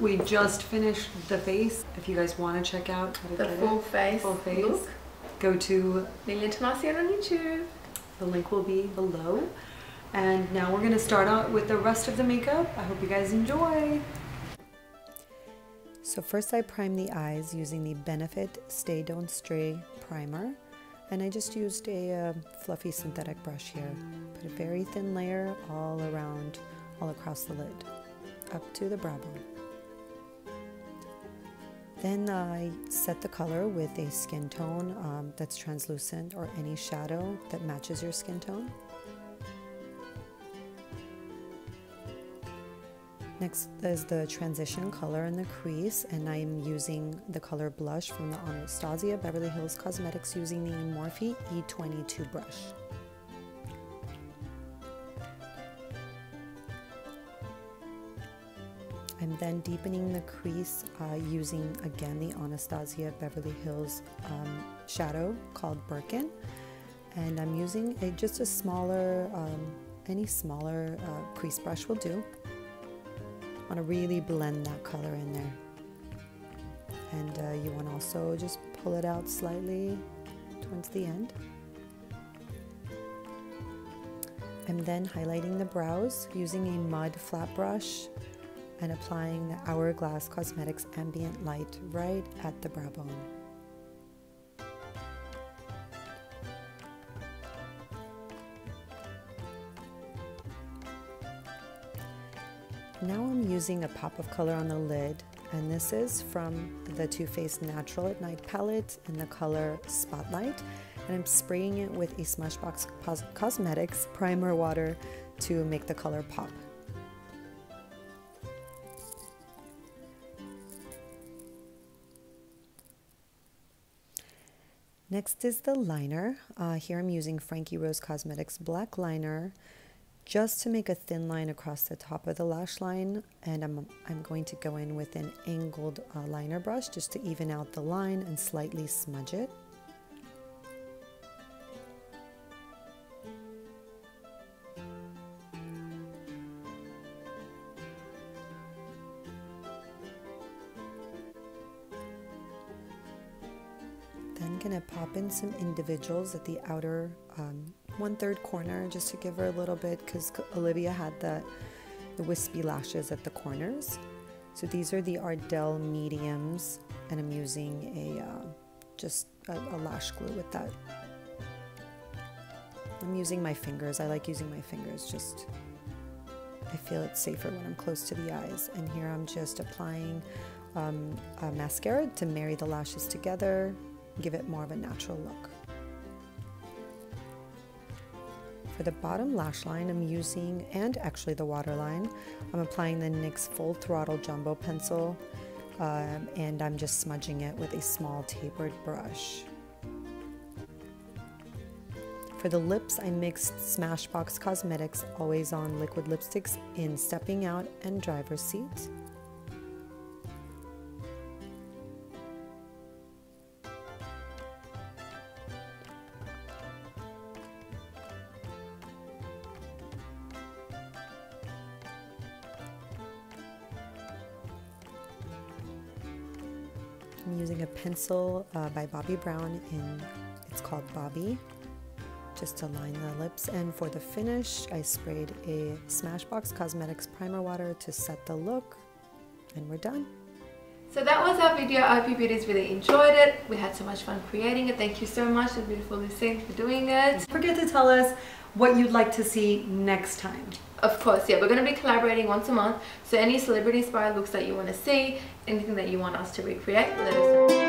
We just finished the face. If you guys want to check out how to The get full it, face full face, look. go to Lilian Tahmasian on YouTube. the link will be below. And now we're gonna start out with the rest of the makeup. I hope you guys enjoy. So first I prime the eyes using the Benefit Stay Don't Stray primer. And I just used a uh, fluffy synthetic brush here. Put a very thin layer all around, all across the lid, up to the brow bone. Then I set the color with a skin tone um, that's translucent or any shadow that matches your skin tone. Next is the transition color in the crease and I'm using the color blush from the Anastasia Beverly Hills Cosmetics using the Morphe E22 brush. I'm then deepening the crease uh, using again the Anastasia Beverly Hills um, shadow called Birkin and I'm using a, just a smaller, um, any smaller uh, crease brush will do. Want to really blend that color in there. And uh, you want to also just pull it out slightly towards the end. I'm then highlighting the brows using a MUDD flat brush and applying the Hourglass Cosmetics Ambient Light right at the brow bone. Now I'm using a pop of color on the lid and this is from the Too Faced Natural at Night palette in the color Spotlight and I'm spraying it with a Smashbox Cosmetics primer water to make the color pop. Next is the liner. Uh, here I'm using Frankie Rose Cosmetics black liner just to make a thin line across the top of the lash line and I'm, I'm going to go in with an angled uh, liner brush just to even out the line and slightly smudge it. Then gonna pop in some individuals at the outer um, one third corner just to give her a little bit because Olivia had the, the wispy lashes at the corners. So these are the Ardell mediums and I'm using a uh, just a, a lash glue with that. I'm using my fingers. I like using my fingers just I feel it's safer when I'm close to the eyes. And here I'm just applying um, a mascara to marry the lashes together, give it more of a natural look. For the bottom lash line, I'm using, and actually the waterline, I'm applying the NYX Full Throttle Jumbo Pencil, um, and I'm just smudging it with a small tapered brush. For the lips, I mixed Smashbox Cosmetics Always On Liquid Lipsticks in Stepping Out and Driver's Seat. I'm using a pencil uh, by Bobbi Brown in, it's called Bobbi, just to line the lips. And for the finish, I sprayed a Smashbox Cosmetics primer water to set the look, and we're done. So that was our video. I hope you beauties really enjoyed it. We had so much fun creating it. Thank you so much to beautiful Lusine for doing it. Don't forget to tell us what you'd like to see next time. Of course, yeah, we're going to be collaborating once a month. So any celebrity inspired looks that you want to see, anything that you want us to recreate, let us know.